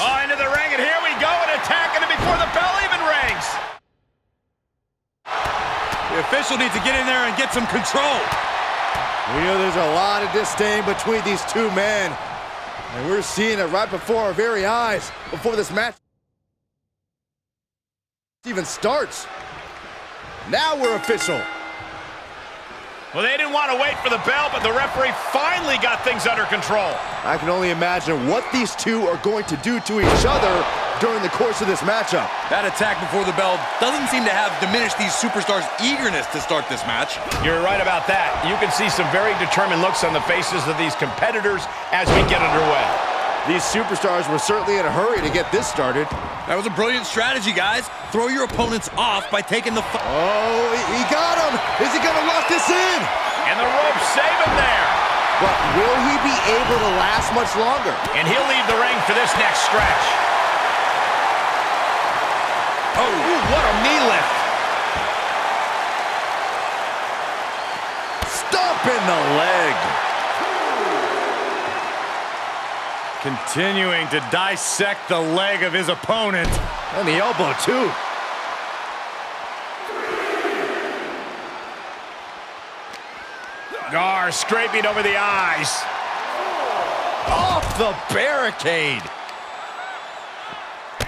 Oh, into the ring, and here we go, and attacking it before the bell even rings. The official needs to get in there and get some control. We know there's a lot of disdain between these two men. And we're seeing it right before our very eyes, before this match even starts. Now we're official. Well, they didn't want to wait for the bell, but the referee finally got things under control. I can only imagine what these two are going to do to each other during the course of this matchup. That attack before the bell doesn't seem to have diminished these superstars' eagerness to start this match. You're right about that. You can see some very determined looks on the faces of these competitors as we get underway. These superstars were certainly in a hurry to get this started. That was a brilliant strategy, guys. Throw your opponents off by taking the... Oh, he got him! Is he gonna lock this in? And the rope save him there. But will he be able to last much longer? And he'll leave the ring for this next stretch. Oh, ooh, what a knee lift. Stomp in the leg. Continuing to dissect the leg of his opponent. And the elbow, too. Gar scraping over the eyes. Off the barricade.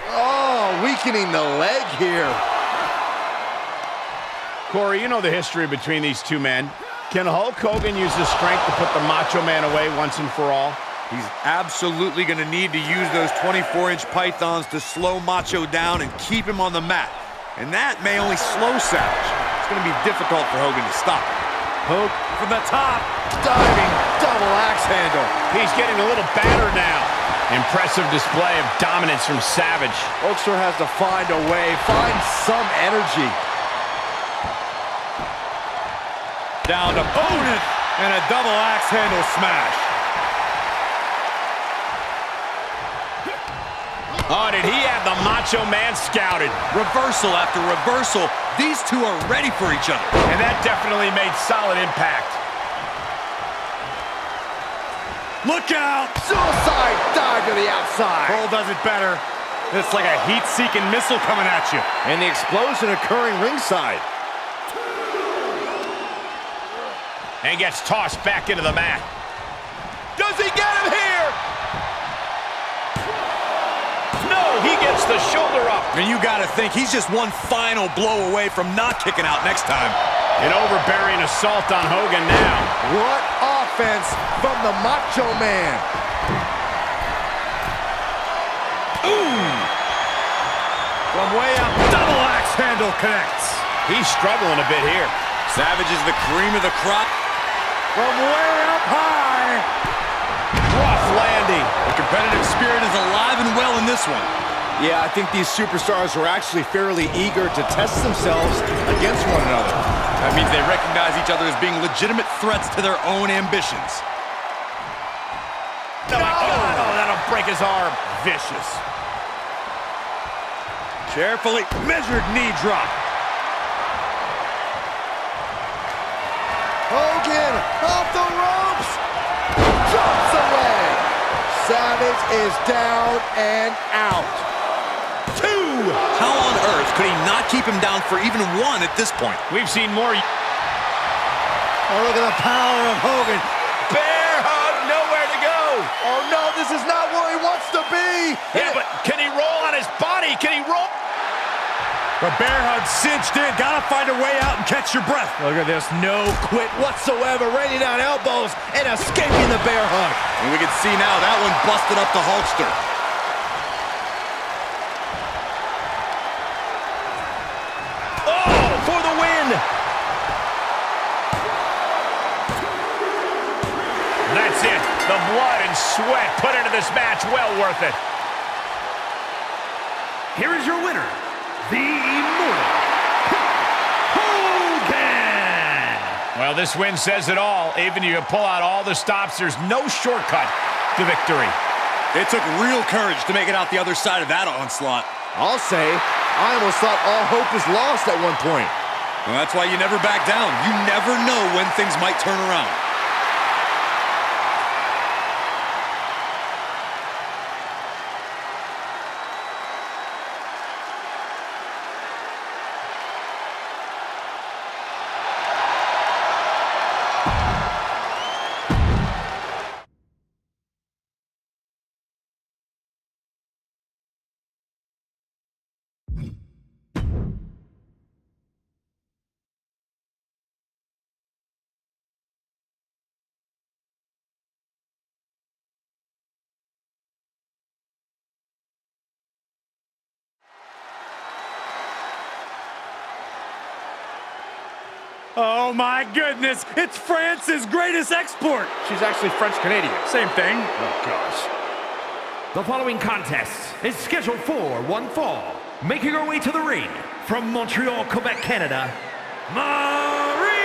Oh, weakening the leg here. Corey, you know the history between these two men. Can Hulk Hogan use his strength to put the Macho Man away once and for all? He's absolutely going to need to use those 24-inch pythons to slow Macho down and keep him on the mat. And that may only slow Savage. It's going to be difficult for Hogan to stop. Hook from the top. Diving double axe handle. He's getting a little battered now. Impressive display of dominance from Savage. Hulkster has to find a way, find some energy. Down to opponent and a double axe handle smash. Oh, did he have the Macho Man scouted? Reversal after reversal. These two are ready for each other. And that definitely made solid impact. Look out! Suicide dive to the outside. Cole does it better. It's like a heat-seeking missile coming at you. And the explosion occurring ringside. And gets tossed back into the mat. Does he get he the shoulder up. And you got to think he's just one final blow away from not kicking out next time. An overbearing assault on Hogan now. What offense from the Macho Man. Ooh! From way up, double axe handle connects. He's struggling a bit here. Savage is the cream of the crop. From way up high. Rough landing. The competitive spirit is alive and well in this one. Yeah, I think these superstars were actually fairly eager to test themselves against one another. That means they recognize each other as being legitimate threats to their own ambitions. No, oh, that'll break his arm. Vicious. Carefully measured knee drop. Hogan off the ropes. Jumps away. Savage is down and out. Two! How on earth could he not keep him down for even one at this point? We've seen more. Oh, look at the power of Hogan. Bear hug, nowhere to go. Oh, no, this is not where he wants to be. Yeah, but can he roll on his body? Can he roll? The bear hug cinched in. Gotta find a way out and catch your breath. Look at this, no quit whatsoever, raining down elbows and escaping the bear hug. And we can see now that one busted up the Hulkster. Sweat put into this match, well worth it. Here is your winner, the Immortal Hogan! Well, this win says it all. Even if you pull out all the stops, there's no shortcut to victory. It took real courage to make it out the other side of that onslaught. I'll say, I almost thought all hope was lost at one point. Well, that's why you never back down. You never know when things might turn around. Oh my goodness, it's France's greatest export. She's actually French-Canadian. Same thing. Oh, gosh. The following contest is scheduled for one fall. Making her way to the ring from Montreal, Quebec, Canada, Maryse!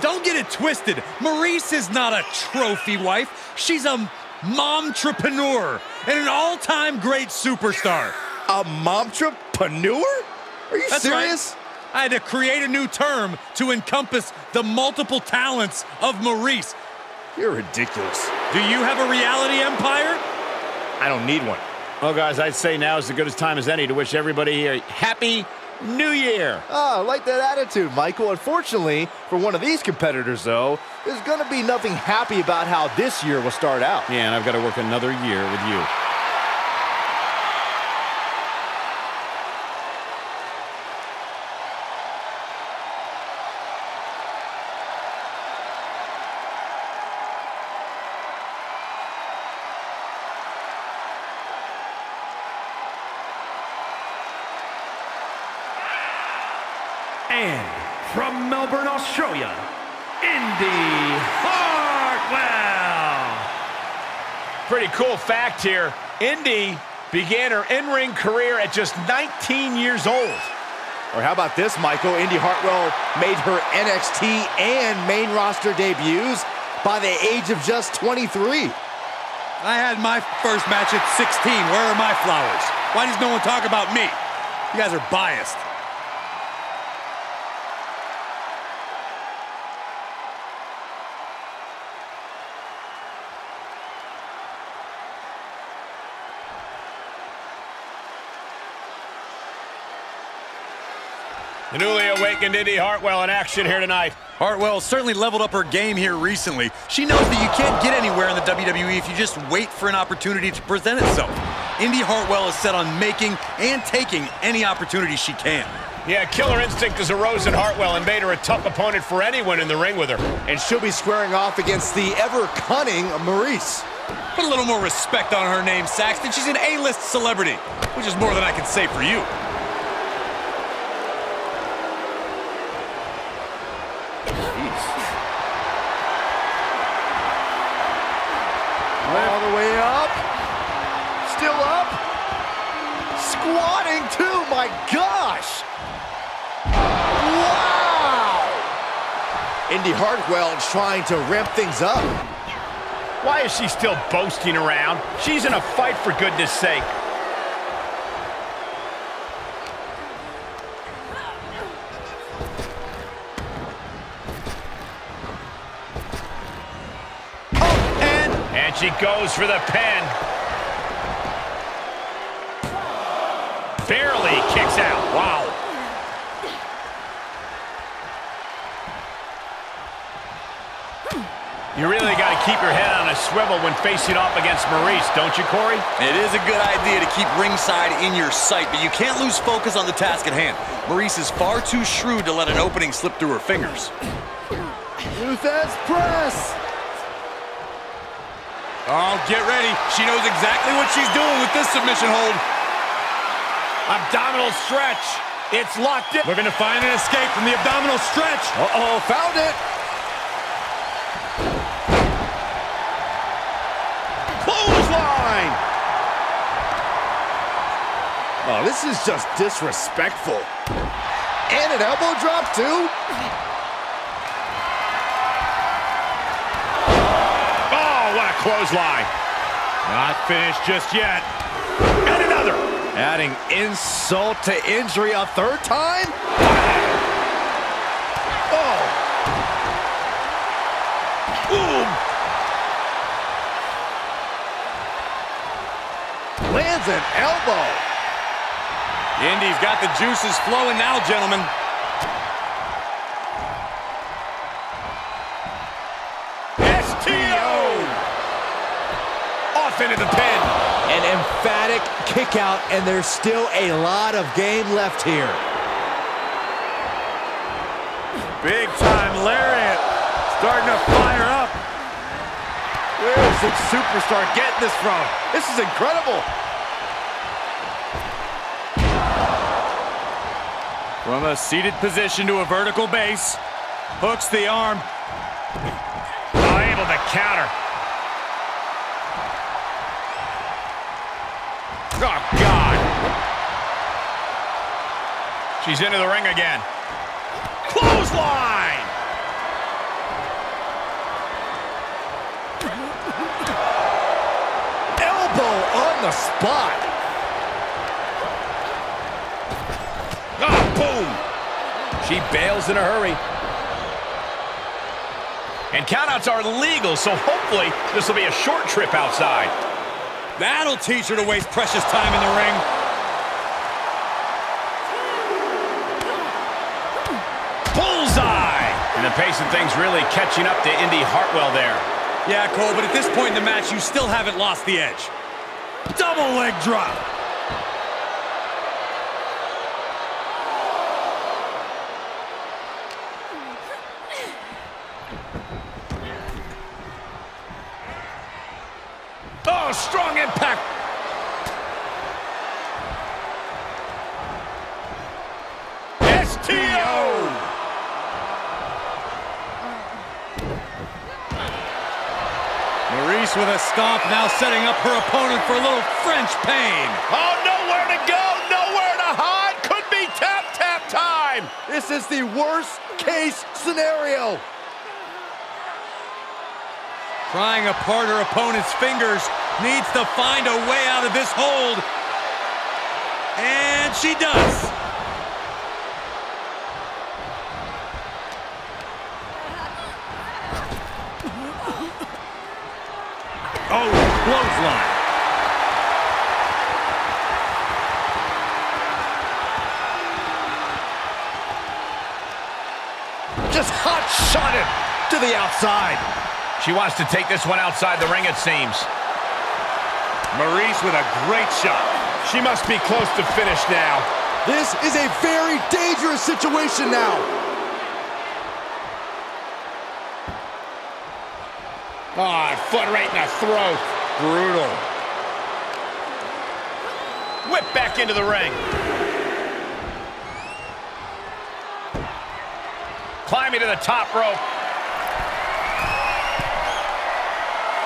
Don't get it twisted. Maryse is not a trophy wife. She's a momtrepreneur and an all-time great superstar. A momtrepreneur? Are you That's serious? right. I had to create a new term to encompass the multiple talents of Maryse. You're ridiculous. Do you have a reality empire? I don't need one. Well, guys, I'd say now is as good a time as any to wish everybody here Happy New Year. Ah, I like that attitude, Michael. Unfortunately, for one of these competitors, though, there's going to be nothing happy about how this year will start out. Yeah, and I've got to work another year with you. And from Melbourne, Australia, Indy Hartwell! Pretty cool fact here. Indy began her in-ring career at just 19 years old. Or how about this, Michael? Indy Hartwell made her NXT and main roster debuts by the age of just 23. I had my first match at 16. Where are my flowers? Why does no one talk about me? You guys are biased. The newly awakened Indy Hartwell in action here tonight. Hartwell certainly leveled up her game here recently. She knows that you can't get anywhere in the WWE if you just wait for an opportunity to present itself. Indy Hartwell is set on making and taking any opportunity she can. Yeah, killer instinct has Rose in Hartwell and made her a tough opponent for anyone in the ring with her. And she'll be squaring off against the ever-cunning Maryse. Put a little more respect on her name, Saxton. She's an A-list celebrity, which is more than I can say for you. Gosh. Wow. Indy Hartwell trying to ramp things up. Why is she still boasting around? She's in a fight for goodness sake. Oh, and And she goes for the pin. Barely kicks out. Wow. You really got to keep your head on a swivel when facing off against Maryse, don't you, Corey? It is a good idea to keep ringside in your sight, but you can't lose focus on the task at hand. Maryse is far too shrewd to let an opening slip through her fingers. Lou Thesz press. Oh, get ready. She knows exactly what she's doing with this submission hold. Abdominal stretch. It's locked in. We're going to find an escape from the abdominal stretch. Uh-oh, found it. Clothesline. Oh, this is just disrespectful. And an elbow drop, too? Oh, what a clothesline. Not finished just yet. Adding insult to injury a third time? Oh. Boom. Lands an elbow. Indy's got the juices flowing now, gentlemen. STO. Off into the pin. Emphatic kick out, and there's still a lot of game left here. Big time lariat. Starting to fire up. Where is this superstar getting this from? This is incredible. From a seated position to a vertical base. Hooks the arm. Oh, able to counter. She's into the ring again. Clothesline! Elbow on the spot. Oh, boom! She bails in a hurry. And countouts are legal, so hopefully this will be a short trip outside. That'll teach her to waste precious time in the ring. Pace of things really catching up to Indy Hartwell there. Yeah, Cole, but at this point in the match, you still haven't lost the edge. Double leg drop. Oh, strong impact. STO! With a stomp, now setting up her opponent for a little French pain. Oh, nowhere to go, nowhere to hide. Could be tap, tap time. This is the worst case scenario. Prying apart her opponent's fingers, needs to find a way out of this hold. And she does. Outside. She wants to take this one outside the ring, it seems. Maryse with a great shot. She must be close to finish now. This is a very dangerous situation now. Oh, foot right in the throat. Brutal. Whip back into the ring. Climbing to the top rope.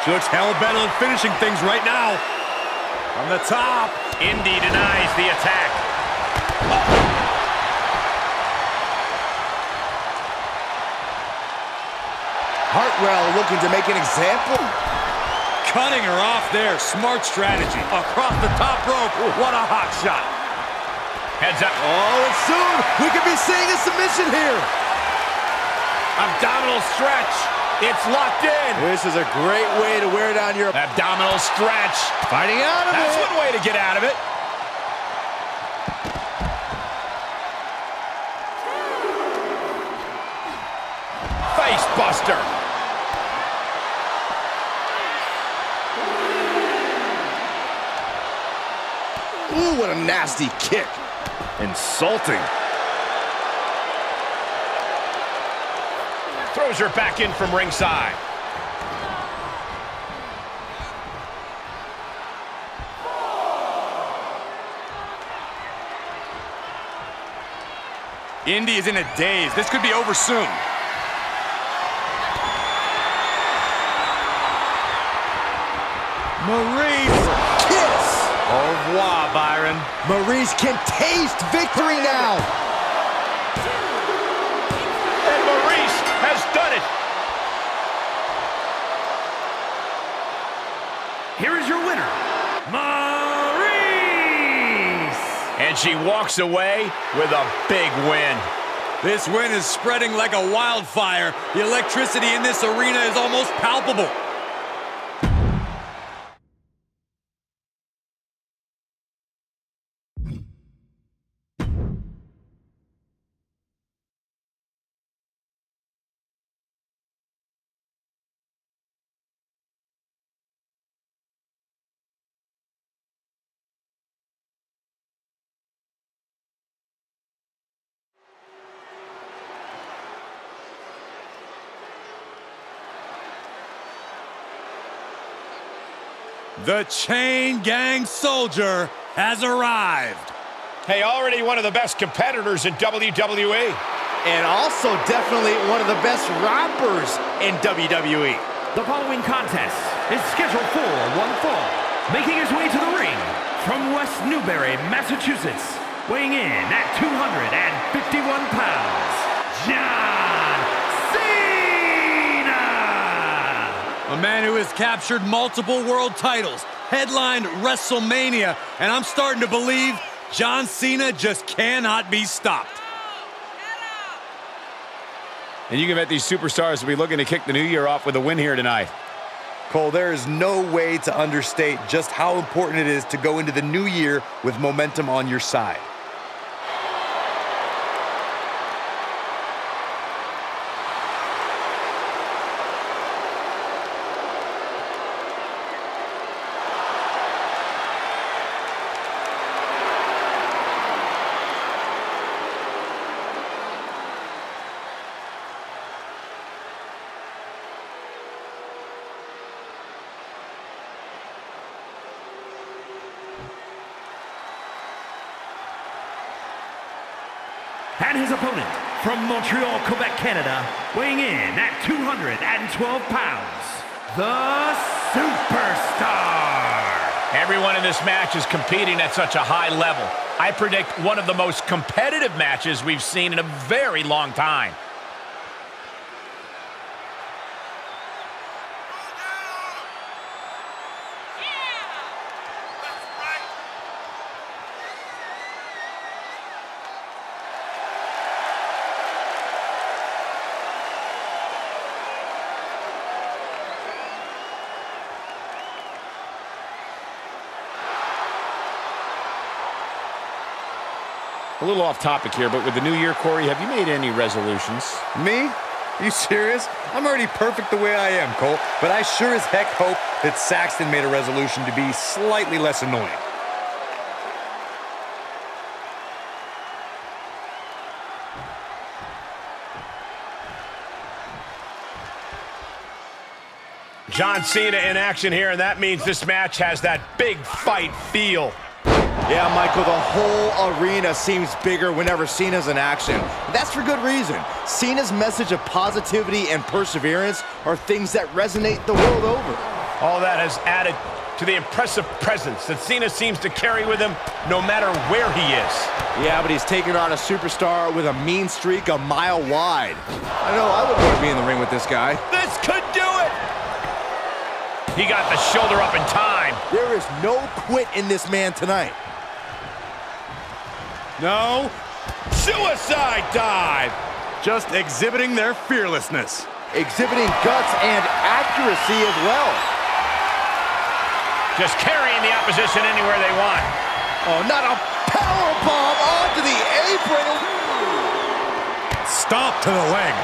She looks hell-bent on finishing things right now. From the top. Indy denies the attack. Hartwell looking to make an example. Cutting her off there. Smart strategy. Across the top rope. What a hot shot. Heads up. Oh, and soon we could be seeing a submission here. Abdominal stretch. It's locked in. This is a great way to wear down your Abdominal stretch. fighting out of That's it. That's one way to get out of it. Face buster. Ooh, what a nasty kick. Insulting. Back in from ringside. Indy is in a daze. This could be over soon. Maryse kiss. Au revoir, Byron. Maryse can taste victory now. And she walks away with a big win. This win is spreading like a wildfire. The electricity in this arena is almost palpable. The Chain Gang Soldier has arrived. Hey, already one of the best competitors in WWE. And also definitely one of the best rappers in WWE. The following contest is scheduled for one fall. Making his way to the ring from West Newbury, Massachusetts, weighing in at 251 pounds, John A man who has captured multiple world titles, headlined WrestleMania, and I'm starting to believe John Cena just cannot be stopped. And you can bet these superstars will be looking to kick the new year off with a win here tonight. Cole, there is no way to understate just how important it is to go into the new year with momentum on your side. And his opponent from Montreal, Quebec, Canada, weighing in at 212 pounds, the Superstar! Everyone in this match is competing at such a high level. I predict one of the most competitive matches we've seen in a very long time. A little off topic here, but with the new year, Corey, have you made any resolutions? Me? You serious? I'm already perfect the way I am, Cole. But I sure as heck hope that Saxton made a resolution to be slightly less annoying. John Cena in action here, and that means this match has that big fight feel. Yeah, Michael, the whole arena seems bigger whenever Cena's in action. That's for good reason. Cena's message of positivity and perseverance are things that resonate the world over. All that has added to the impressive presence that Cena seems to carry with him no matter where he is. Yeah, but he's taking on a superstar with a mean streak a mile wide. I know I would want to be in the ring with this guy. This could do it! He got the shoulder up in time. There is no quit in this man tonight. No, Suicide dive! just exhibiting their fearlessness. Exhibiting guts and accuracy as well. Just carrying the opposition anywhere they want. Oh, not a power bomb onto the apron. Stomp to the leg.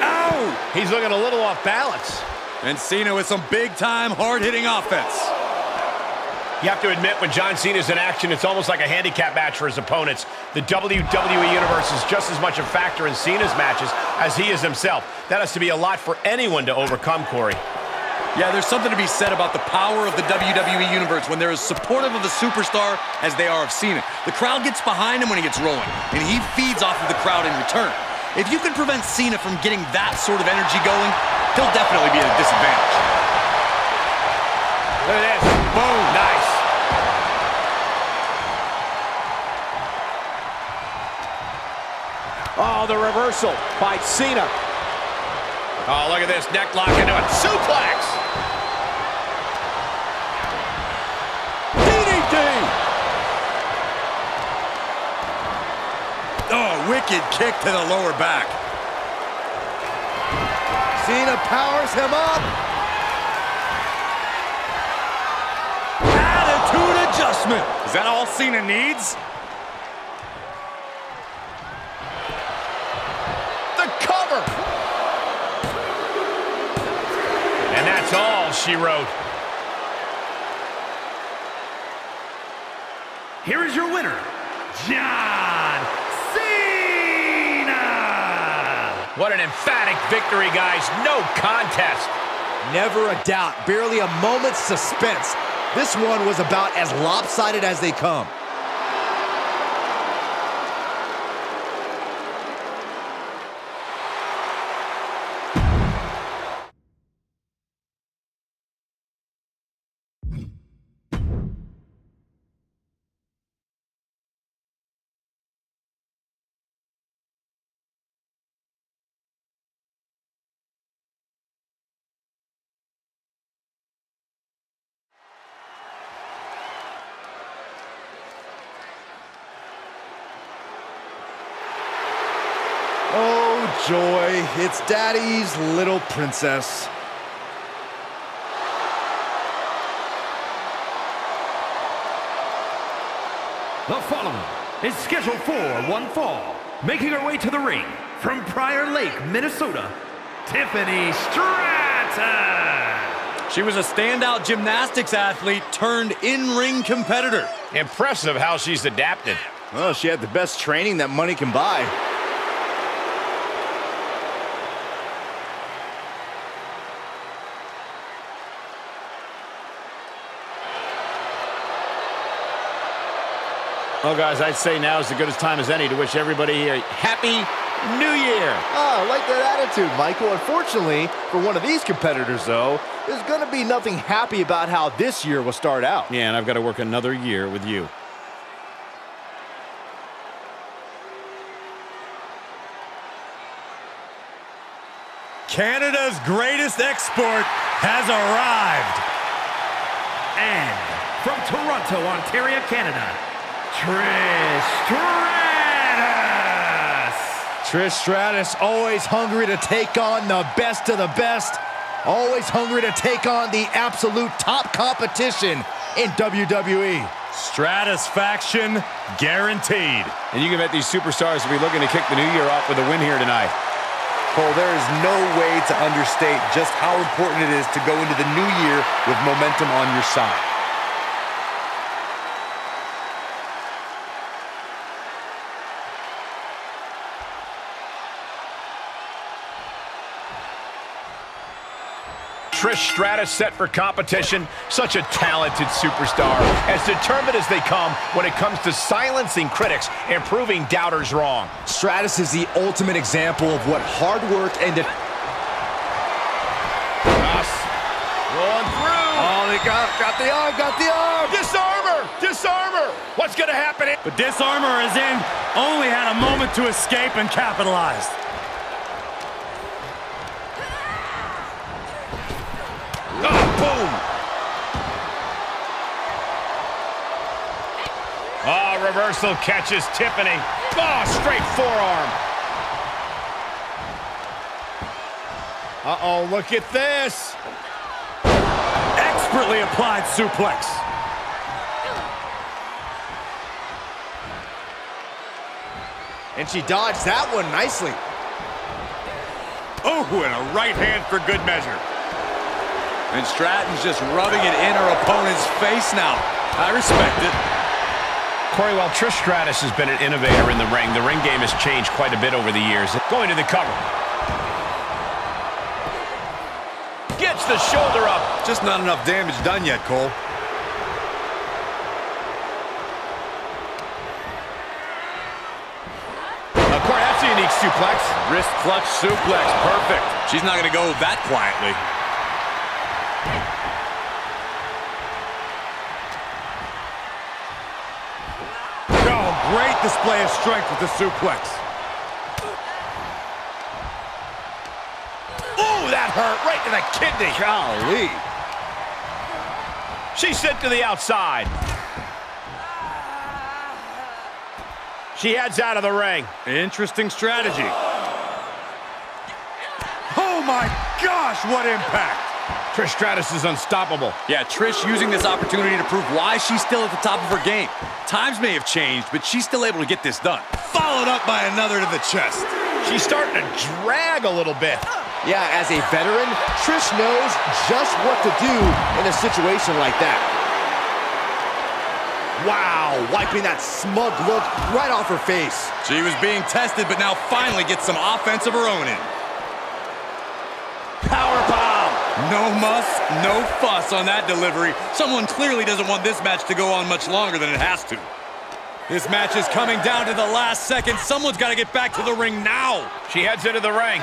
Ow! He's looking a little off balance. And Cena with some big-time, hard-hitting offense. You have to admit, when John Cena's in action, it's almost like a handicap match for his opponents. The WWE Universe is just as much a factor in Cena's matches as he is himself. That has to be a lot for anyone to overcome, Corey. Yeah, there's something to be said about the power of the WWE Universe when they're as supportive of a superstar as they are of Cena. The crowd gets behind him when he gets rolling, and he feeds off of the crowd in return. If you can prevent Cena from getting that sort of energy going, he'll definitely be at a disadvantage. Look at this. Boom. Nice. Oh, the reversal by Cena. Oh, look at this. Neck lock into it. Suplex. Oh, wicked kick to the lower back. Cena powers him up. Attitude adjustment. Is that all Cena needs? The cover. And that's all she wrote. Here is your winner, John Cena! What an emphatic victory, guys. No contest. Never a doubt, barely a moment's suspense. This one was about as lopsided as they come. It's Daddy's little princess. The following is scheduled for one fall, making her way to the ring from Prior Lake, Minnesota, Tiffany Stratton. She was a standout gymnastics athlete turned in-ring competitor. Impressive how she's adapted. Well, she had the best training that money can buy. Well, guys, I'd say now is as good a time as any to wish everybody here a happy New Year. Oh, I like that attitude, Michael. Unfortunately, for one of these competitors, though, there's going to be nothing happy about how this year will start out. Yeah, and I've got to work another year with you. Canada's greatest export has arrived. And from Toronto, Ontario, Canada, Trish Stratus. Trish Stratus always hungry to take on the best of the best. Always hungry to take on the absolute top competition in. WWE. Stratisfaction guaranteed. And you can bet these superstars will be looking to kick the new year off with a win here tonight. Cole, there is no way to understate just how important it is to go into the new year with momentum on your side. Trish Stratus set for competition. Such a talented superstar. As determined as they come when it comes to silencing critics and proving doubters wrong. Stratus is the ultimate example of what hard work and de- Us. Rolling through. Oh, they got, got the arm, got the arm! Disarm her! Disarm her! What's going to happen? But Disarmor is in, only had a moment to escape and capitalized. Oh, boom! Oh, reversal catches Tiffany. Oh, straight forearm. Uh-oh, look at this. Expertly applied suplex. And she dodged that one nicely. Oh, and a right hand for good measure. And Stratton's just rubbing it in her opponent's face now. I respect it. Corey, while Trish Stratus has been an innovator in the ring, the ring game has changed quite a bit over the years. Going to the cover. Gets the shoulder up. Just not enough damage done yet, Cole. Corey, that's a unique suplex. Wrist clutch suplex, perfect. She's not going to go that quietly. Display of strength with the suplex. Ooh, that hurt right to the kidney. Golly. She's sent to the outside. She heads out of the ring. Interesting strategy. Oh my gosh, what impact! Trish Stratus is unstoppable. Yeah, Trish using this opportunity to prove why she's still at the top of her game. Times may have changed, but she's still able to get this done. Followed up by another to the chest. She's starting to drag a little bit. Yeah, as a veteran, Trish knows just what to do in a situation like that. Wow, wiping that smug look right off her face. She was being tested, but now finally gets some offense of her own in. Power bomb. No muss, no fuss on that delivery. Someone clearly doesn't want this match to go on much longer than it has to. This match is coming down to the last second. Someone's got to get back to the ring now. She heads into the ring.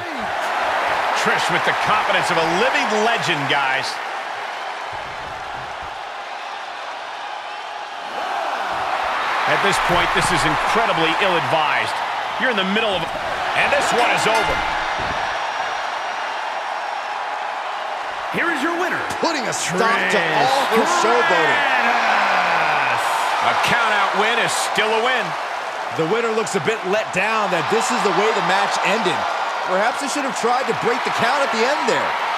Trish with the confidence of a living legend, guys. At this point, this is incredibly ill-advised. You're in the middle of... And this one is over. Here is your winner. Putting a stop to all her showboating. A count-out win is still a win. The winner looks a bit let down that this is the way the match ended. Perhaps they should have tried to break the count at the end there.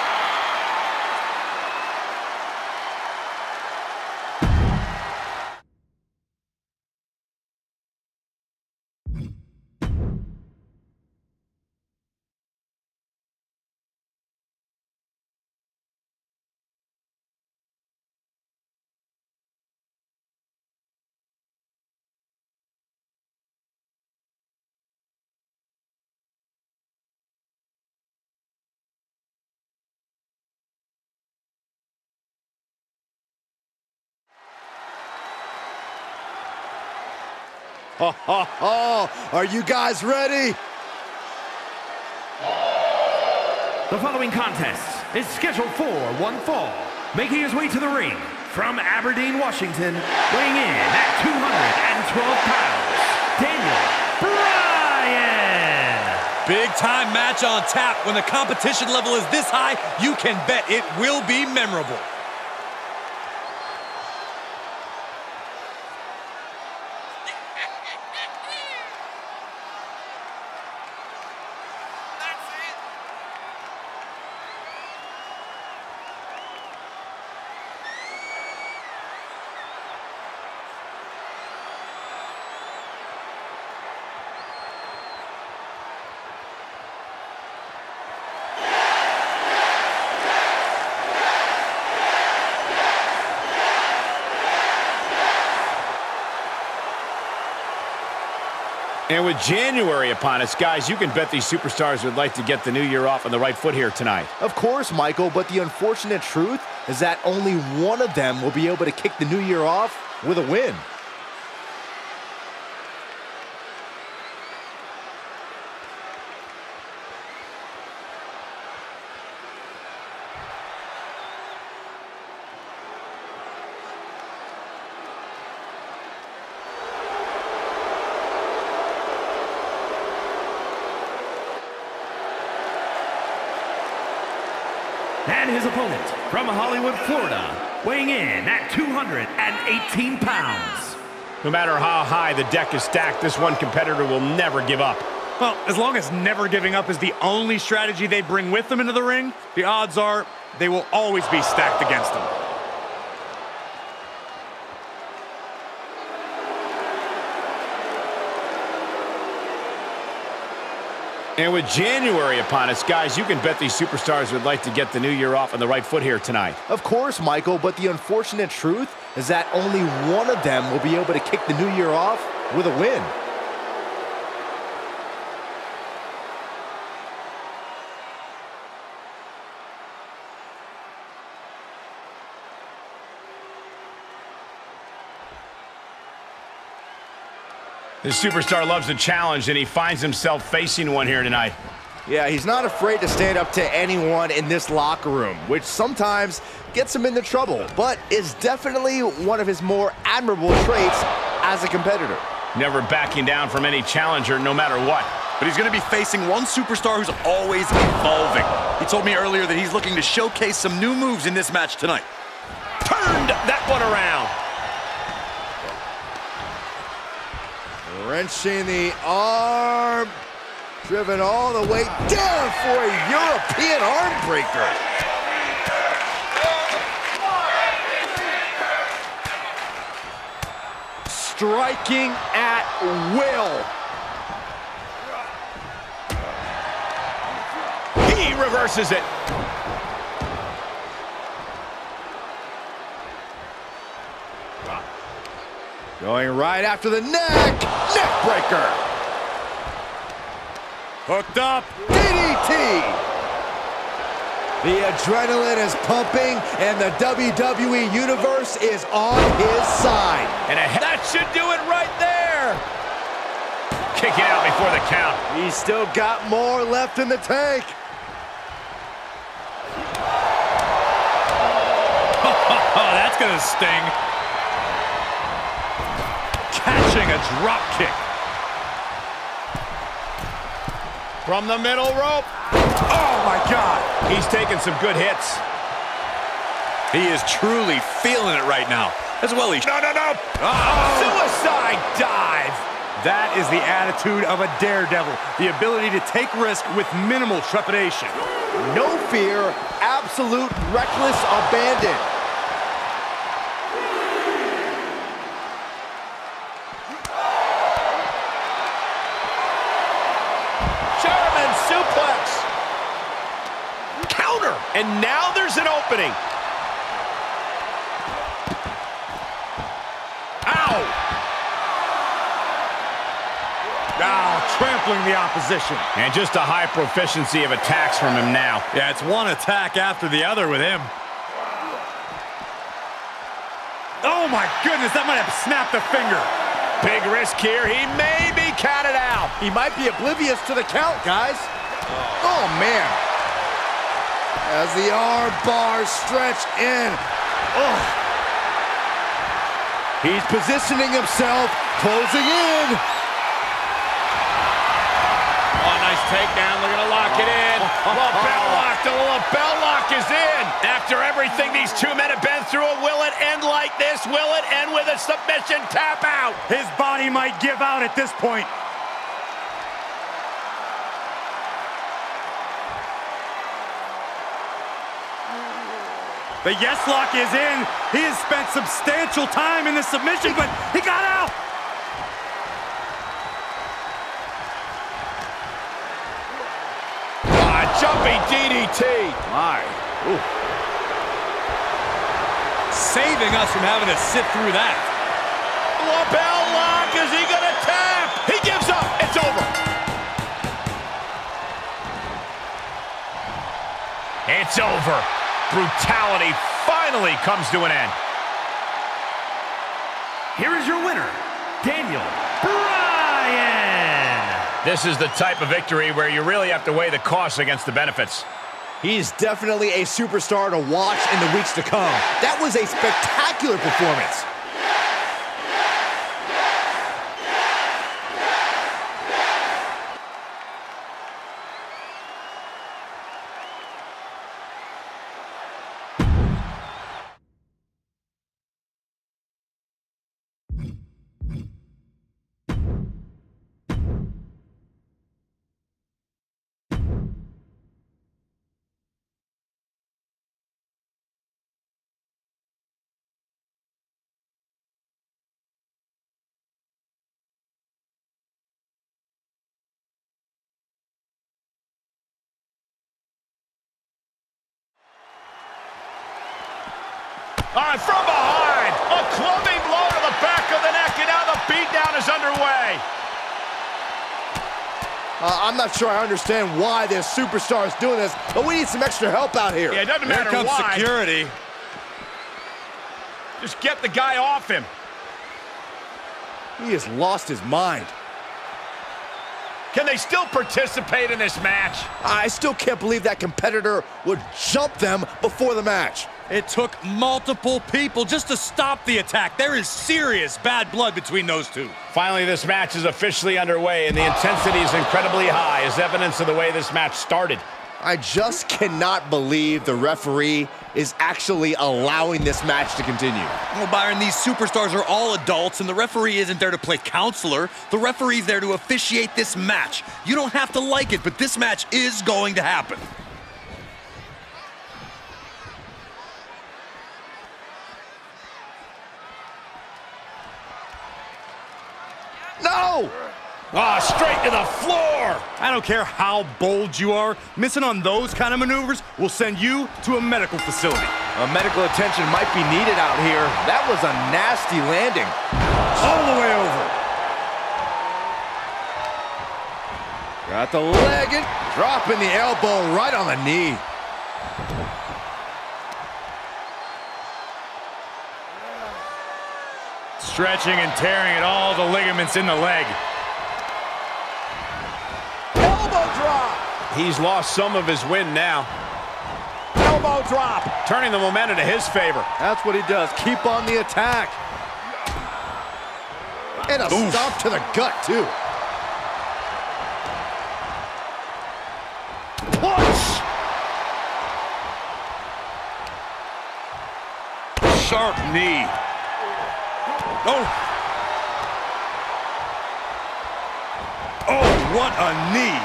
Ha ha ha! Are you guys ready? The following contest is scheduled for one fall. Making his way to the ring from Aberdeen, Washington, weighing in at 212 pounds, Daniel Bryan. Big time match on tap. When the competition level is this high, you can bet it will be memorable. And with January upon us, guys, you can bet these superstars would like to get the new year off on the right foot here tonight. Of course, Michael, but the unfortunate truth is that only one of them will be able to kick the new year off with a win. And his opponent from Hollywood, Florida, weighing in at 218 pounds. No matter how high the deck is stacked, this one competitor will never give up. Well, as long as never giving up is the only strategy they bring with them into the ring, the odds are they will always be stacked against them. And with January upon us, guys, you can bet these superstars would like to get the new year off on the right foot here tonight. Of course, Michael, but the unfortunate truth is that only one of them will be able to kick the new year off with a win. This superstar loves a challenge, and he finds himself facing one here tonight. Yeah, he's not afraid to stand up to anyone in this locker room, which sometimes gets him into trouble, but is definitely one of his more admirable traits as a competitor. Never backing down from any challenger, no matter what. But he's going to be facing one superstar who's always evolving. He told me earlier that he's looking to showcase some new moves in this match tonight. Turned that one around. Wrenching the arm. Driven all the way down for a European arm breaker. Striking at will. He reverses it. Going right after the neck. Neck breaker. Hooked up. DDT. The adrenaline is pumping, and the WWE Universe is on his side. And that should do it right there. Kicking it out before the count. He's still got more left in the tank. Oh, that's going to sting. Catching a drop kick. From the middle rope. Oh, my God. He's taking some good hits. He is truly feeling it right now. As well he No, no, no. Ah, suicide dive. That is the attitude of a daredevil. The ability to take risk with minimal trepidation. No fear, absolute reckless abandon. German suplex. Counter. And now there's an opening. Ow. Oh, trampling the opposition. And just a high proficiency of attacks from him now. Yeah, it's one attack after the other with him. Oh, my goodness, that might have snapped a finger. Big risk here. He may be counted out. He might be oblivious to the count, guys. Oh, oh man. As the arm bars stretch in. Oh. He's positioning himself, closing in. Takedown. They're going to lock it in. LeBell Lock. The LeBell lock is in. After everything these two men have been through, will it end like this? Will it end with a submission tap out? His body might give out at this point. The yes lock is in. He has spent substantial time in the submission, but he got out. Jumping DDT. My. Saving us from having to sit through that. LeBell Lock. Is he going to tap? He gives up. It's over. It's over. Brutality finally comes to an end. Here is your winner, Daniel Bryan. This is the type of victory where you really have to weigh the costs against the benefits. He's definitely a superstar to watch in the weeks to come. That was a spectacular performance. All right, from behind. A clubbing blow to the back of the neck, and now the beatdown is underway. Uh, I'm not sure I understand why this superstar is doing this, but we need some extra help out here. Yeah, it doesn't Here matter comes why. security. Just get the guy off him. He has lost his mind. Can they still participate in this match? I still can't believe that competitor would jump them before the match. It took multiple people just to stop the attack. There is serious bad blood between those two. Finally, this match is officially underway, and the intensity is incredibly high, as evidence of the way this match started. I just cannot believe the referee is actually allowing this match to continue. Well, Byron, these superstars are all adults, and the referee isn't there to play counselor. The referee's there to officiate this match. You don't have to like it, but this match is going to happen. No! Ah, straight to the floor. I don't care how bold you are, missing on those kind of maneuvers will send you to a medical facility. A medical attention might be needed out here. That was a nasty landing. All the way over. Got the leg and dropping the elbow right on the knee. Stretching and tearing at all the ligaments in the leg. Elbow drop. He's lost some of his wind now. Elbow drop. Turning the momentum to his favor. That's what he does. Keep on the attack. And a Oof. stomp to the gut, too. Punch! Sharp knee. Oh. Oh, what a knee.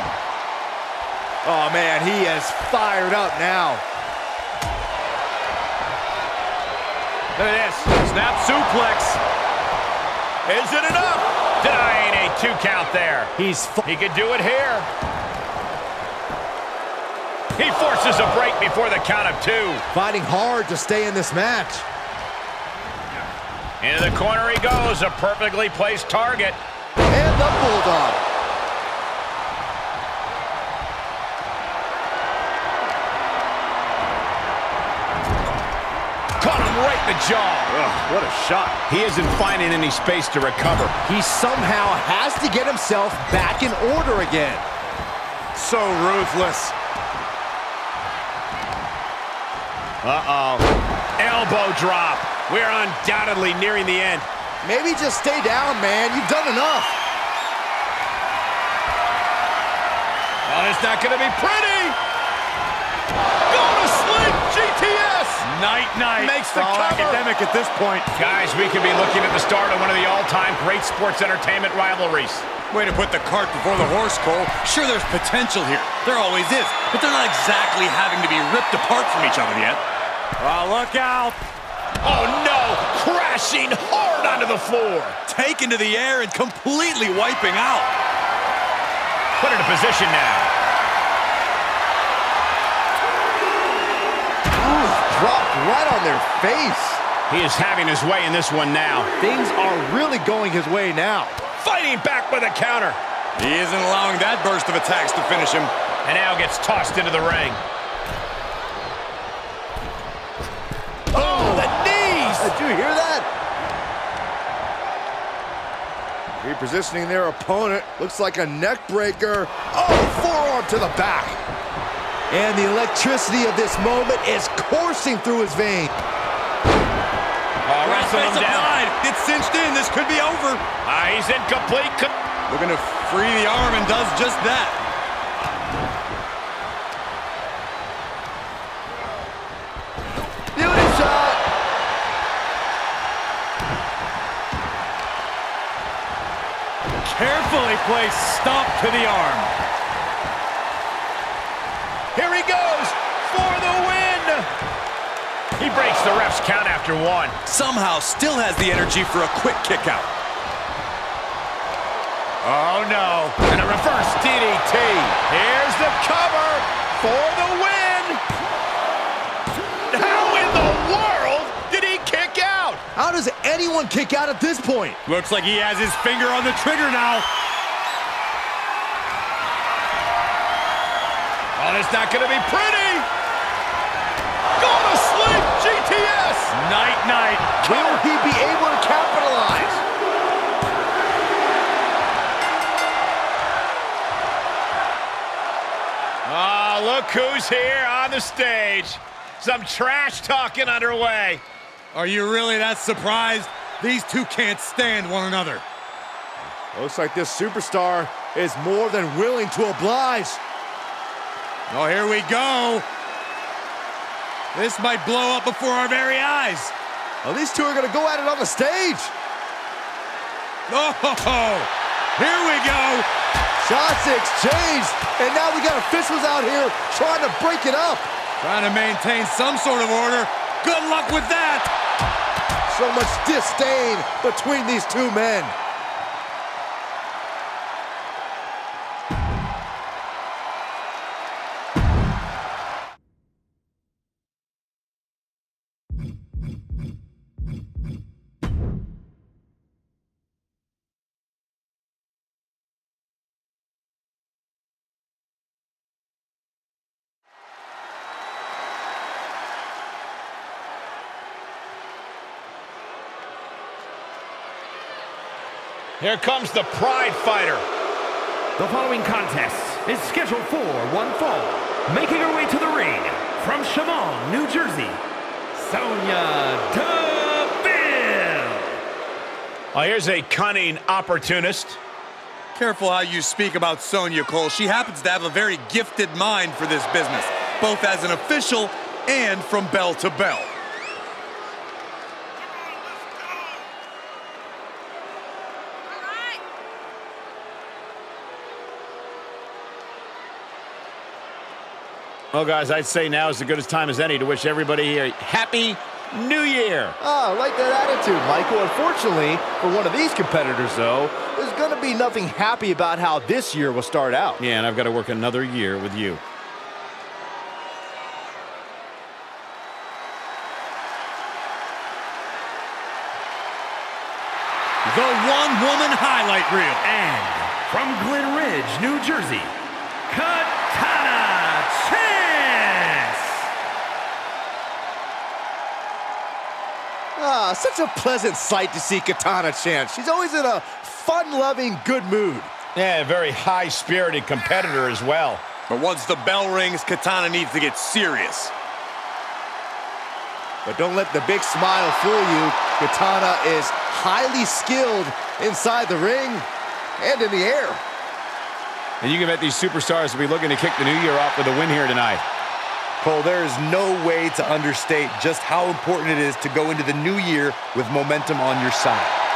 Oh, man, he is fired up now. Look at this. Snap suplex. Is it enough? Denying a two count there. He's He could do it here. He forces a break before the count of two. fighting hard to stay in this match. Into the corner he goes. A perfectly placed target. And the Bulldog. Caught him right in the jaw. what a shot. He isn't finding any space to recover. He somehow has to get himself back in order again. So ruthless. Uh-oh. Elbow drop. We're undoubtedly nearing the end. Maybe just stay down, man. You've done enough. Oh, it's not going to be pretty. Go to sleep, GTS. Night, night. Makes the All cover. academic at this point. Guys, we could be looking at the start of one of the all-time great sports entertainment rivalries. Way to put the cart before the horse, Cole. Sure, there's potential here. There always is. But they're not exactly having to be ripped apart from each other yet. Oh, look out. Oh, no. Crashing hard onto the floor. Taken to the air and completely wiping out. Put into position now. Ooh, dropped right on their face. He is having his way in this one now. Things are really going his way now. Fighting back with a counter. He isn't allowing that burst of attacks to finish him. And now gets tossed into the ring. Oh, the knees! Did you hear that? Repositioning their opponent. Looks like a neck breaker. Oh, forearm to the back. And the electricity of this moment is coursing through his veins. Oh, wrestling him Offensive down. It's cinched in. This could be over. Ah, he's in complete. co- Looking to free the arm and does just that. Beauty shot. Carefully placed stomp to the arm. Here he goes for the win. He breaks the ref's count after one. Somehow still has the energy for a quick kick out. Oh, no. And a reverse DDT. Here's the cover for the win. How in the world did he kick out? How does anyone kick out at this point? Looks like he has his finger on the trigger now. Oh, it's not going to be pretty. Go to sleep, GTS. Night, night. Will he be able to capitalize? Ah, look who's here on the stage. Some trash talking underway. Are you really that surprised? These two can't stand one another. Looks like this superstar is more than willing to oblige. Oh, here we go. This might blow up before our very eyes. Well, these two are going to go at it on the stage. Oh, here we go. Shots exchanged, and now we got officials out here trying to break it up. Trying to maintain some sort of order. Good luck with that. So much disdain between these two men. Here comes the Pride Fighter. The following contest is scheduled for one fall. Making her way to the ring from Shamong, New Jersey, Sonya Deville. Oh, here's a cunning opportunist. Careful how you speak about Sonya Cole. She happens to have a very gifted mind for this business, both as an official and from bell to bell. Well, guys, I'd say now is as good a time as any to wish everybody here a happy New Year. Oh, I like that attitude, Michael. Unfortunately, for one of these competitors, though, there's going to be nothing happy about how this year will start out. Yeah, and I've got to work another year with you. The one-woman highlight reel. And from Glen Ridge, New Jersey, Katana Ah, such a pleasant sight to see Katana Chance. She's always in a fun-loving, good mood. Yeah, a very high-spirited competitor as well. But once the bell rings, Katana needs to get serious. But don't let the big smile fool you. Katana is highly skilled inside the ring and in the air. And you can bet these superstars will be looking to kick the new year off with a win here tonight. Cole, there is no way to understate just how important it is to go into the new year with momentum on your side.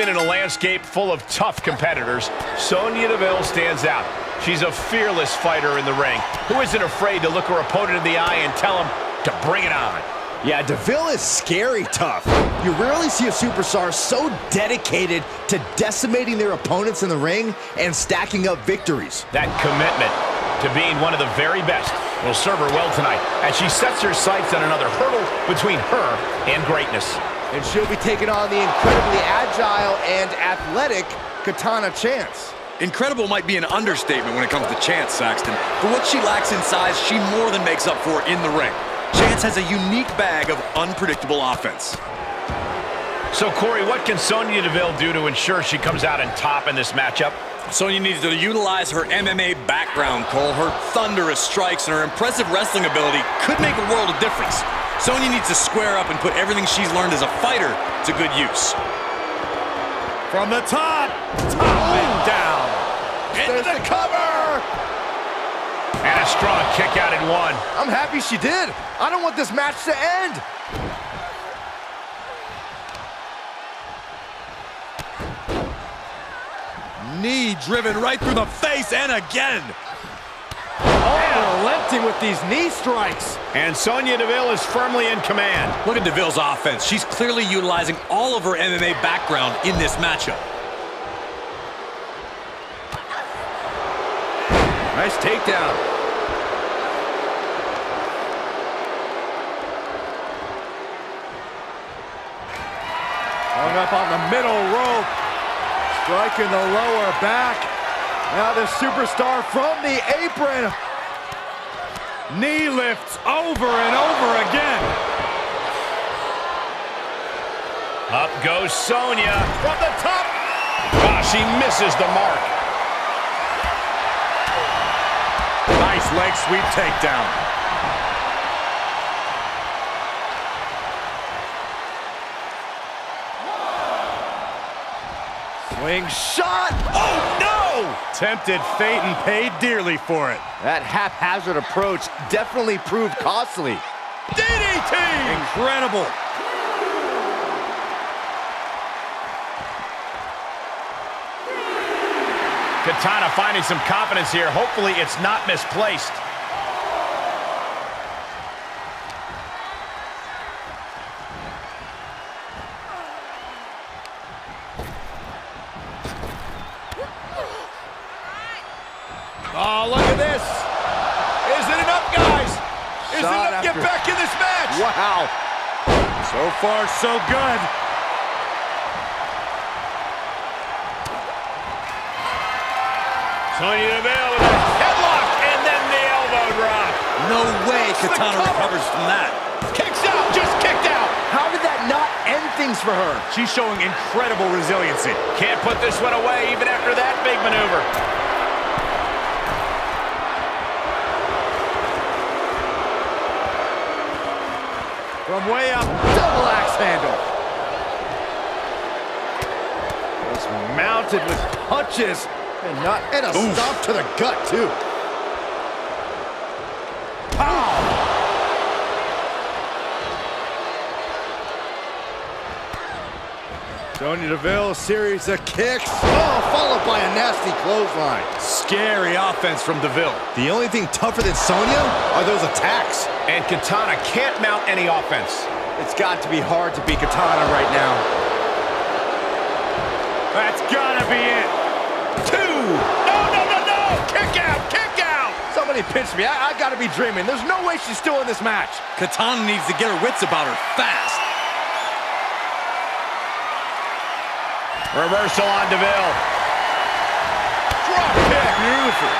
Even in a landscape full of tough competitors, Sonya Deville stands out. She's a fearless fighter in the ring who isn't afraid to look her opponent in the eye and tell him to bring it on. Yeah, DeVille is scary tough. You rarely see a superstar so dedicated to decimating their opponents in the ring and stacking up victories. That commitment to being one of the very best will serve her well tonight as she sets her sights on another hurdle between her and greatness. And she'll be taking on the incredibly agile and athletic Katana Chance. Incredible might be an understatement when it comes to Chance, Saxton. For what she lacks in size, she more than makes up for in the ring. Chance has a unique bag of unpredictable offense. So, Corey, what can Sonya Deville do to ensure she comes out on top in this matchup? Sonya needs to utilize her MMA background, Cole. Her thunderous strikes and her impressive wrestling ability could make a world of difference. Sonya needs to square up and put everything she's learned as a fighter to good use. From the top, top and oh. down. There's the cover! And a strong kick out in one. I'm happy she did. I don't want this match to end. Knee driven right through the face and again. Oh, Unrelenting with these knee strikes. And Sonya Deville is firmly in command. Look at Deville's offense. She's clearly utilizing all of her MMA background in this matchup. Nice takedown. Hung up on the middle rope. Striking the lower back. Now the superstar from the apron. Knee lifts over and over again. Up goes Sonya from the top. Ah, she misses the mark. Nice leg sweep takedown. Swing shot. Oh, no! Tempted fate and paid dearly for it. That haphazard approach definitely proved costly. DDT! Incredible. Katana finding some confidence here. Hopefully it's not misplaced. Far, so good. Sonya Deville with a headlock and then the elbow drop. No way the Katana recovers from that. Kicks out, just kicked out. How did that not end things for her? She's showing incredible resiliency. Can't put this one away even after that big maneuver. From way up, handle. Was mounted with punches and not and a stop to the gut too. Sonya Deville, series of kicks. Oh, followed by a nasty clothesline. Scary offense from DeVille. The only thing tougher than Sonya are those attacks. And Katana can't mount any offense. It's got to be hard to beat Katana right now. That's gotta be it. Two. No, no, no, no. Kick out, kick out. Somebody pinch me. I, I gotta be dreaming. There's no way she's still in this match. Katana needs to get her wits about her fast. Reversal on DeVille. Drop kick. Beautiful.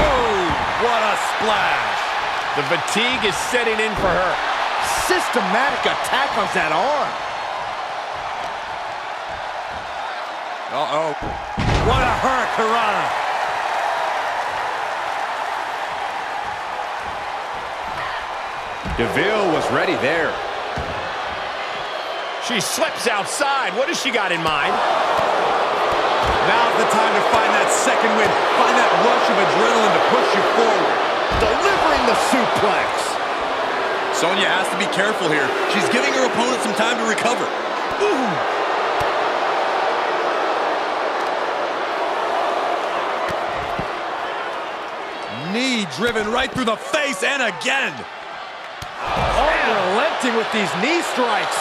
Oh, what a splash. The fatigue is setting in for her. Systematic attack on that arm. Uh-oh. What a hurricanrana. DeVille was ready there. She slips outside. What has she got in mind? Now's the time to find that second wind. Find that rush of adrenaline to push you forward. Delivering the suplex. Sonya has to be careful here. She's giving her opponent some time to recover. Knee driven right through the face and again. Unrelenting with these knee strikes.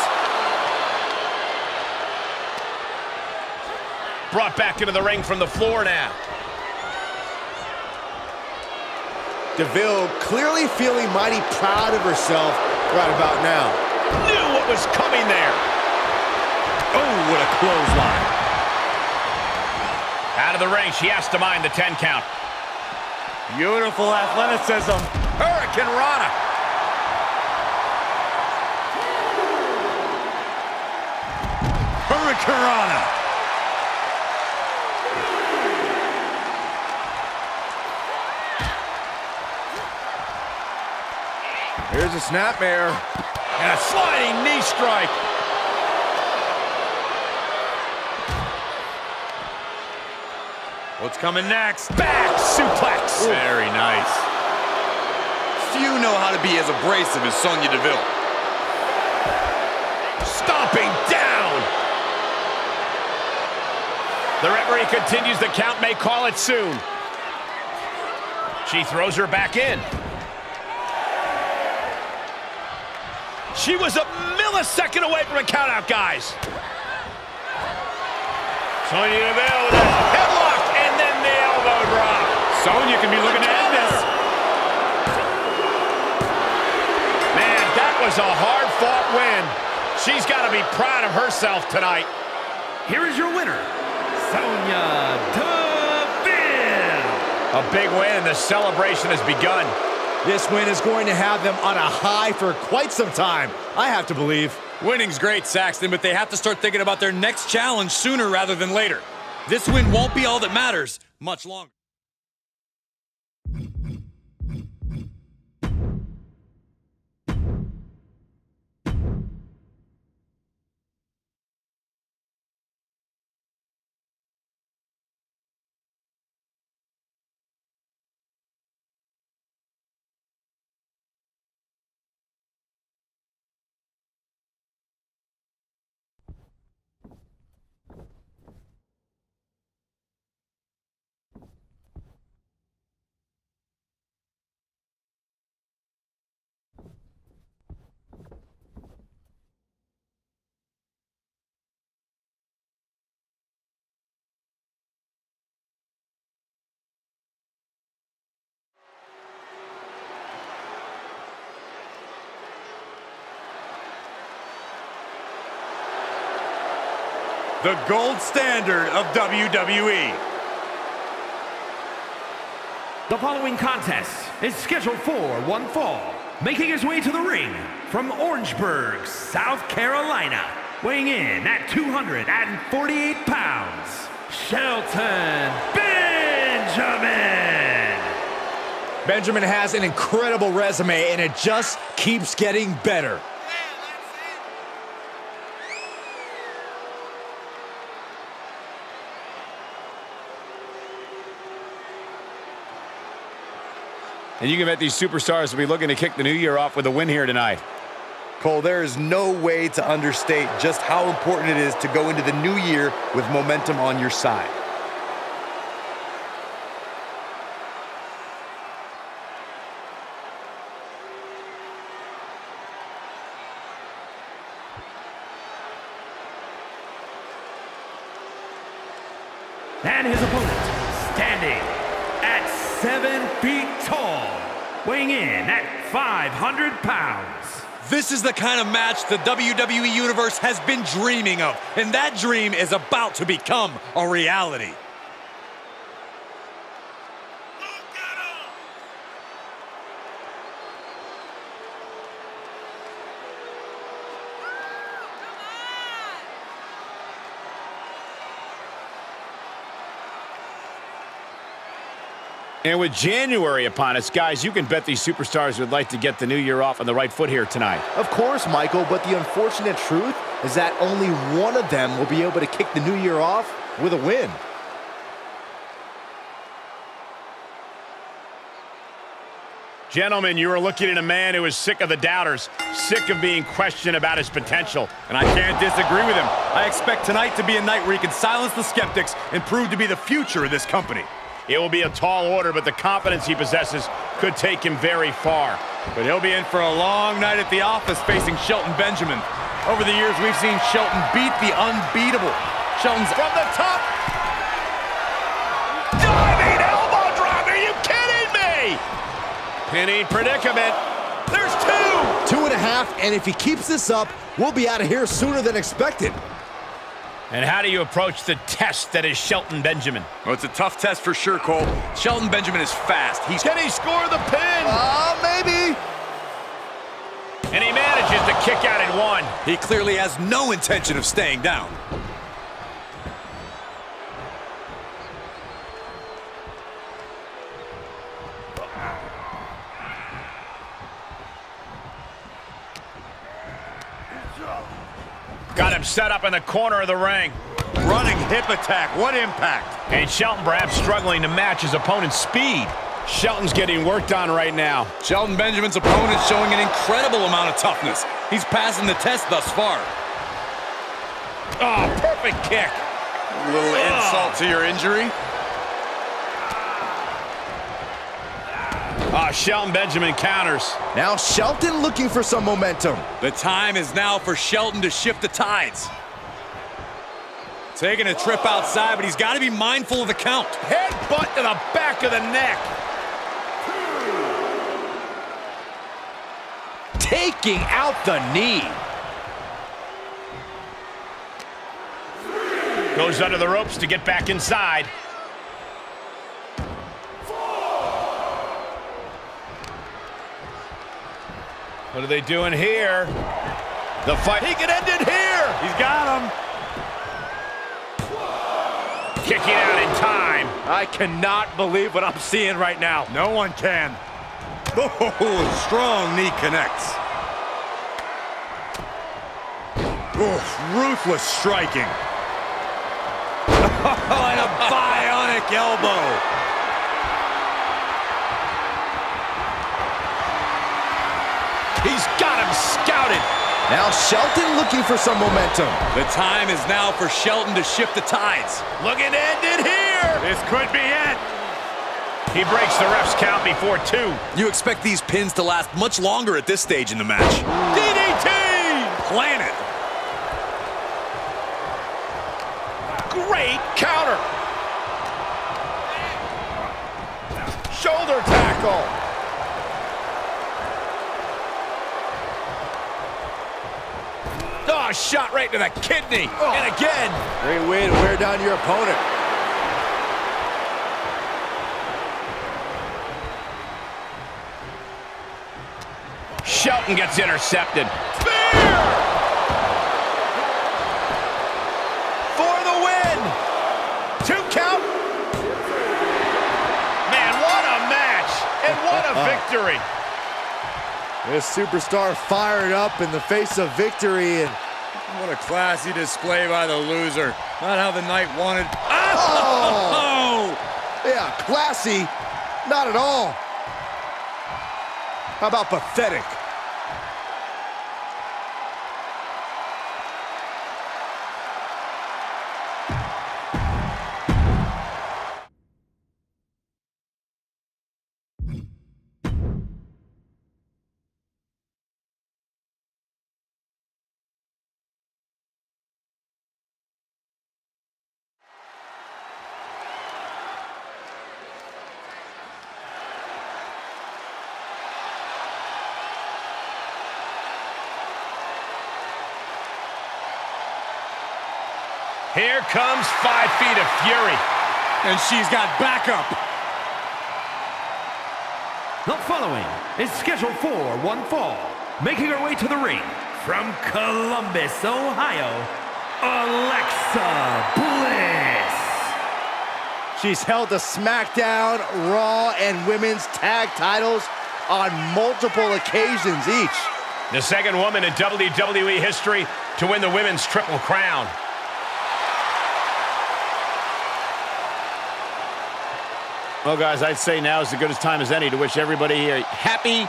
Brought back into the ring from the floor now. DeVille clearly feeling mighty proud of herself right about now. Knew what was coming there. Oh, what a clothesline. Out of the ring, she has to mind the 10 count. Beautiful athleticism. Hurricane Rana. Hurricanrana. Here's a snapmare. And a sliding knee strike. What's coming next? Back suplex. Very nice. Few know how to be as abrasive as Sonya Deville. Stomping down. The referee continues the count, may call it soon. She throws her back in. She was a millisecond away from a countout, guys. Sonya Deville with a headlock and then the elbow drop. Sonya can be looking to end this. Man, that was a hard-fought win. She's got to be proud of herself tonight. Here is your winner, Sonya Deville. A big win, and the celebration has begun. This win is going to have them on a high for quite some time, I have to believe. Winning's great, Saxton, but they have to start thinking about their next challenge sooner rather than later. This win won't be all that matters much longer. The gold standard of WWE. The following contest is scheduled for one fall. Making his way to the ring from Orangeburg, South Carolina, weighing in at 248 pounds, Shelton Benjamin. Benjamin has an incredible resume, and it just keeps getting better. And you can bet these superstars will be looking to kick the new year off with a win here tonight. Cole, there is no way to understate just how important it is to go into the new year with momentum on your side. And his opponent, standing at seven feet tall, weighing in at 500 pounds. This is the kind of match the WWE Universe has been dreaming of, and that dream is about to become a reality. And with January upon us, guys, you can bet these superstars would like to get the new year off on the right foot here tonight. Of course, Michael, but the unfortunate truth is that only one of them will be able to kick the new year off with a win. Gentlemen, you are looking at a man who is sick of the doubters, sick of being questioned about his potential. And I can't disagree with him. I expect tonight to be a night where he can silence the skeptics and prove to be the future of this company. It will be a tall order, but the confidence he possesses could take him very far. But he'll be in for a long night at the office facing Shelton Benjamin. Over the years, we've seen Shelton beat the unbeatable. Shelton's From the top. Diving elbow drop. Are you kidding me? Pinning predicament. There's two. Two and a half, and if he keeps this up, we'll be out of here sooner than expected. And how do you approach the test that is Shelton Benjamin? Well, it's a tough test for sure, Cole. Shelton Benjamin is fast. He's Can he score the pin? Uh, maybe. And he manages to kick out in one. he clearly has no intention of staying down. Got him set up in the corner of the ring. Running hip attack. What impact? And Shelton perhaps struggling to match his opponent's speed. Shelton's getting worked on right now. Shelton Benjamin's opponent showing an incredible amount of toughness. He's passing the test thus far. Oh, perfect kick. A little insult ah. to your injury. Ah, Shelton Benjamin counters. Now Shelton looking for some momentum. The time is now for Shelton to shift the tides. Taking a trip outside, but he's got to be mindful of the count. Headbutt to the back of the neck. Taking out the knee. Goes under the ropes to get back inside. What are they doing here? The fight. He can end it here. He's got him. Kicking out in time. I cannot believe what I'm seeing right now. No one can. Oh, strong knee connects. Oof, ruthless striking. Oh, and a bionic elbow. Scouted. Now Shelton looking for some momentum. The time is now for Shelton to shift the tides. Looking to end it here. This could be it. He breaks the ref's count before two. You expect these pins to last much longer at this stage in the match. DDT. Planet. Great counter. Shoulder tackle. Oh, shot right to the kidney. Oh. And again. Great way to wear down your opponent. Shelton gets intercepted. Spear! For the win! Two count. Man, what a match! And what a victory! This superstar fired up in the face of victory and what a classy display by the loser. Not how the night wanted. Oh! oh! Yeah, classy. Not at all. How about pathetic? Here comes five feet of fury. And she's got backup. The following is scheduled for one fall. Making her way to the ring from Columbus, Ohio, Alexa Bliss. She's held the SmackDown, Raw, and Women's Tag titles on multiple occasions each. The second woman in WWE history to win the Women's Triple Crown. Well, guys, I'd say now is as good a time as any to wish everybody a happy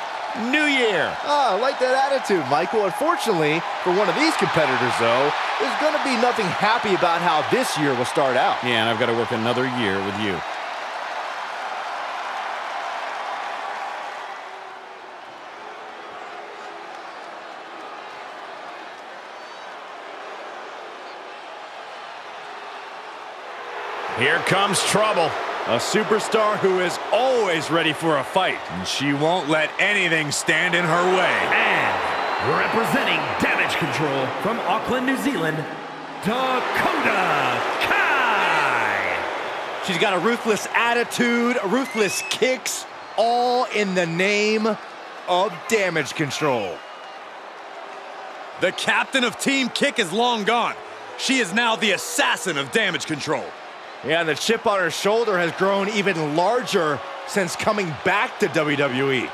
New Year. Oh, I like that attitude, Michael. Unfortunately, for one of these competitors, though, there's going to be nothing happy about how this year will start out. Yeah, and I've got to work another year with you. Here comes trouble. A superstar who is always ready for a fight. And she won't let anything stand in her way. And representing Damage Control from Auckland, New Zealand, Dakota Kai. She's got a ruthless attitude, ruthless kicks, all in the name of Damage Control. The captain of Team Kick is long gone. She is now the assassin of Damage Control. Yeah, and the chip on her shoulder has grown even larger since coming back to WWE.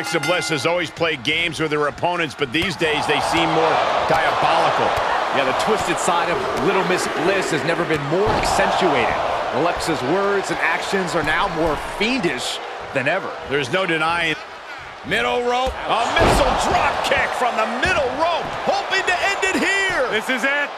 Alexa Bliss has always played games with her opponents, but these days they seem more diabolical. Yeah, the twisted side of Little Miss Bliss has never been more accentuated. Alexa's words and actions are now more fiendish than ever. There's no denying. Middle rope, a missile drop kick from the middle rope, hoping to end it here. This is it.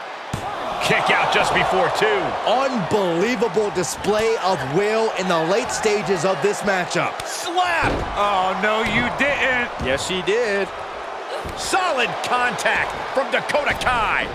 Kick out just before two. Unbelievable display of will in the late stages of this matchup. Slap! Oh, no, you didn't. Yes, she did. Solid contact from Dakota Kai.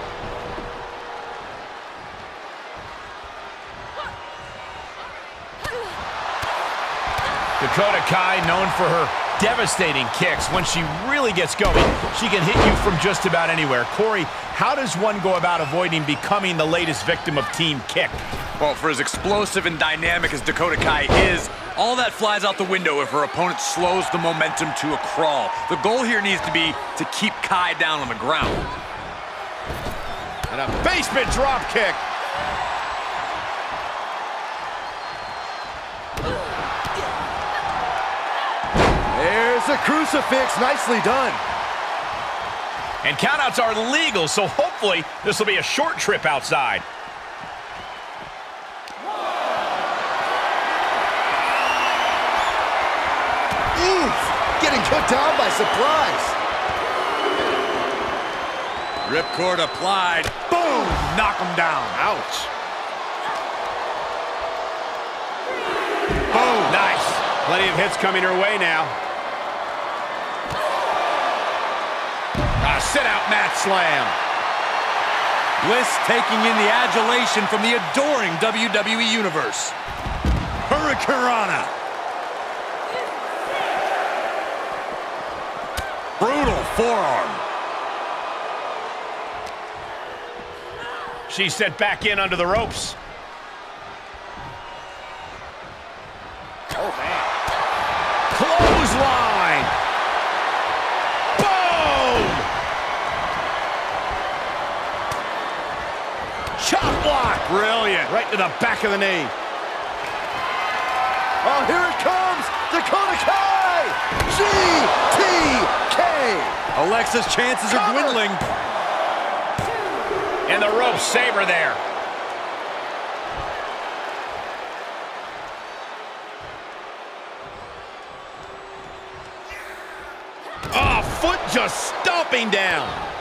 Dakota Kai known for her devastating kicks. When she really gets going, she can hit you from just about anywhere. Corey, how does one go about avoiding becoming the latest victim of Team Kick? Well, for as explosive and dynamic as Dakota Kai is, all that flies out the window if her opponent slows the momentum to a crawl. The goal here needs to be to keep Kai down on the ground. And a basement drop kick. There's a crucifix. Nicely done. And countouts are legal, so hopefully this will be a short trip outside. Oof! Getting put down by surprise. Ripcord applied. Boom! Knock him down. Ouch. Boom! Nice. Plenty of hits coming her way now. Sit-out mat slam. Bliss taking in the adulation from the adoring WWE Universe. Hurricanrana. Brutal forearm. She's sent back in under the ropes. Clothesline. Boom! Chop block. Brilliant. Right to the back of the knee. Oh, here it comes. Dakota Kai. GTK. Alexa's chances are dwindling. And the ropes save her there. Oh, foot just stomping down.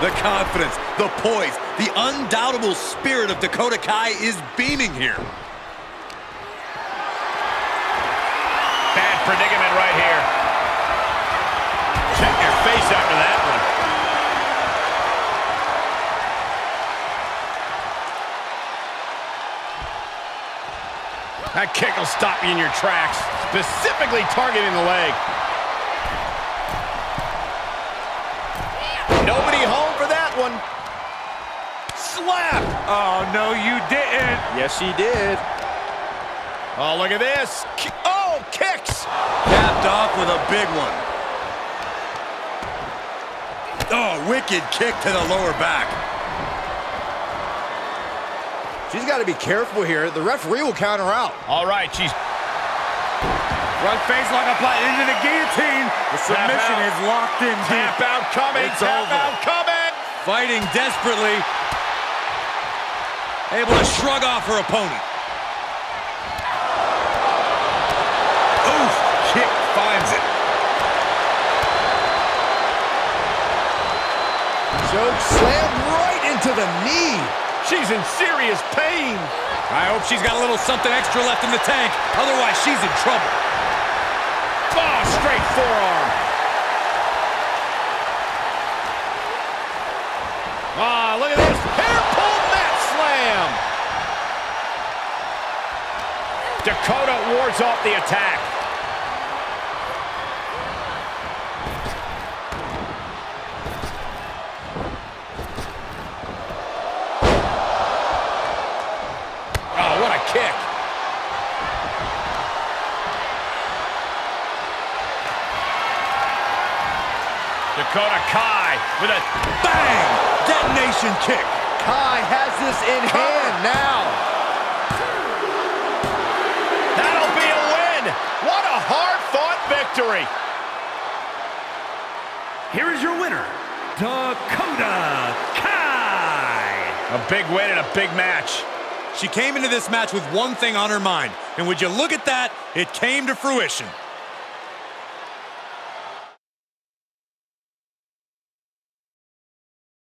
The confidence, the poise, the undoubtable spirit of Dakota Kai is beaming here. Bad predicament right here. Check your face after that one. That kick will stop you in your tracks, specifically targeting the leg. One. Slap. Oh, no, you didn't. Yes, she did. Oh, look at this. Oh, kicks. Capped off with a big one. Oh, wicked kick to the lower back. She's got to be careful here. The referee will count her out. All right, she's Front face lock applied into the guillotine. The submission is locked in deep. tap out coming, It's tap over. out coming. Fighting desperately. Able to shrug off her opponent. Oof, kick finds it. Choke slam right into the knee. She's in serious pain. I hope she's got a little something extra left in the tank. Otherwise, she's in trouble. Oh, straight forearm. Ah, look at this. Hair pull mat slam. Dakota wards off the attack. Oh, what a kick. Dakota Kai with a! Detonation kick. Kai has this in hand now. That'll be a win. What a hard-fought victory. Here is your winner, Dakota Kai. A big win and a big match. She came into this match with one thing on her mind, and would you look at that, it came to fruition.